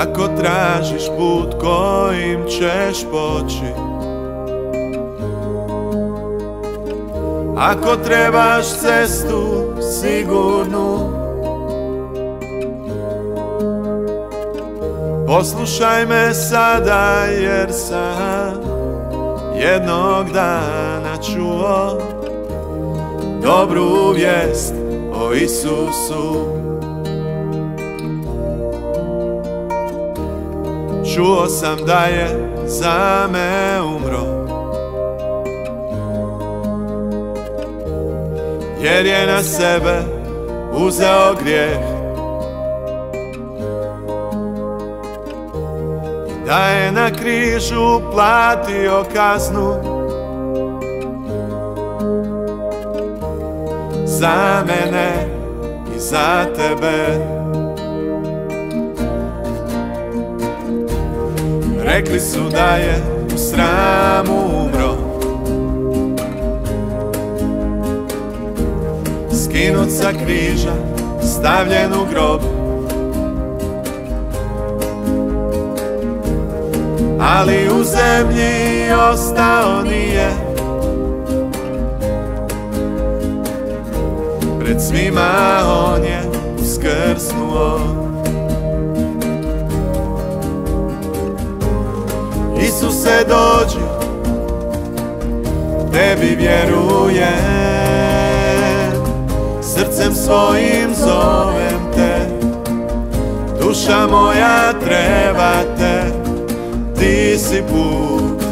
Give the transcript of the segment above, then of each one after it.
Ako tražiš put kojim ćeš poći. Ako trebaš cestu sigurnu. Poslušaj me sada jer sam jednog dana čuo Dobru vijest o Isusu Čuo sam da je za me umro. Jer je na sebe uzeo grijeh. I da je na križu platio kaznu. Za mene i za tebe Rekli su da je u sramu umro. Skinut sa križa, stavljen u grob. Ali u zemlji ostao nije. Pred svima on je uskrsnuo Isuse dođi, tebi vjerujem Srcem svojim zovem te. Duša moja treba te. Ti si put,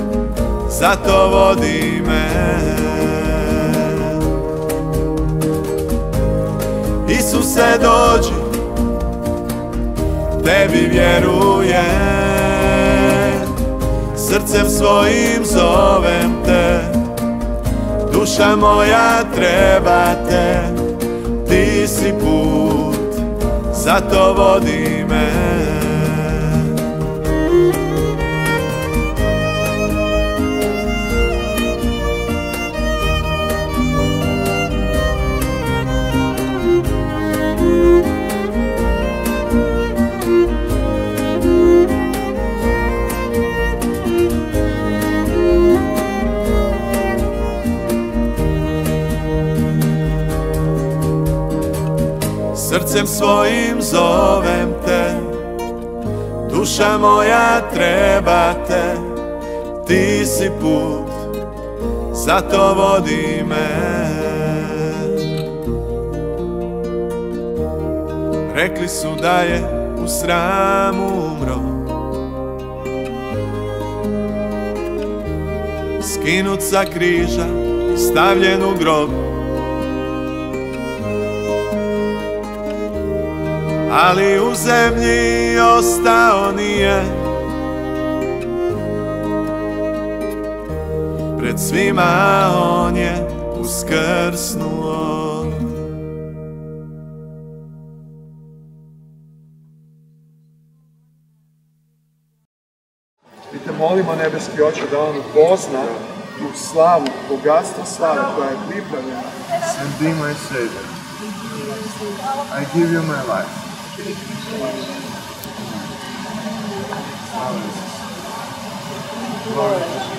zato vodi me. Isuse dođi, tebi vjerujem Srcem svojim zovem te. Duša moja treba te. Ti si put, zato vodi me Srcem svojim zovem te. Duša moja treba te. Ti si put Zato vodi me. Rekli su da je u sramu umro. Skinut sa križa Stavljen u grob ali u zemlji ostao nije Pred svima on je uskrsnuo Mi te molimo, nebeski oče, da on upozna tu slavu, bogatstvo slave koja je pripravljena. my Savior. I give you my life. Thank you.